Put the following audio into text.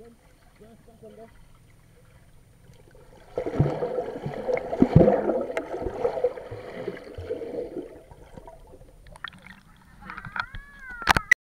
ya están